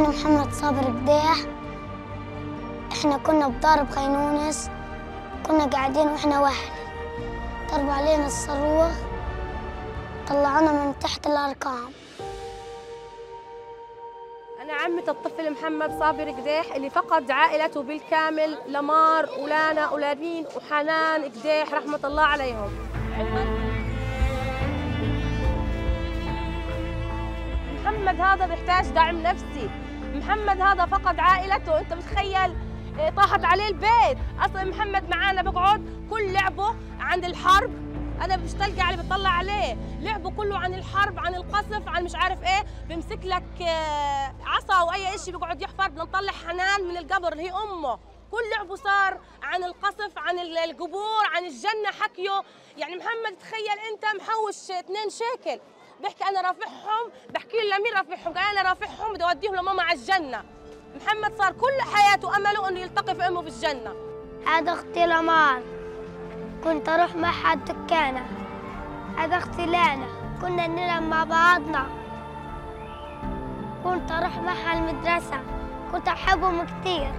محمد صابر قديح إحنا كنا بضارب خينونس. كنا قاعدين وإحنا واحد. ضرب علينا الصاروخ. طلعونا من تحت الأرقام. أنا عمة الطفل محمد صابر قديح اللي فقد عائلته بالكامل لمار ولانا ولارين وحنان قديح رحمة الله عليهم. محمد هذا بيحتاج دعم نفسي. محمد هذا فقد عائلته. انت متخيل؟ إيه، طاحت عليه البيت. أصلا محمد معانا بقعد كل لعبه عن الحرب. أنا بشتلقى عليه بطلع عليه. لعبه كله عن الحرب عن القصف عن مش عارف إيه. بمسك لك آه، عصا أو اي شيء بيقعد يحفر. بدنا نطلع حنان من القبر. اللي هي امه. كل لعبه صار عن القصف عن ال- القبور عن الجنة. حكيه يعني محمد تخيل انت محوش 2 شيكل. بحكي أنا رافعهم بحكي لمين رافعهم قال أنا رافعهم بدي أوديهم لماما على الجنة. محمد صار كل حياته أمله إنه يلتقي في أمه في الجنة. هذا أختي لمار كنت أروح معها الدكانة هذا أختي لانا كنا نلعب مع بعضنا. كنت أروح معها المدرسة. كنت أحبهم كتير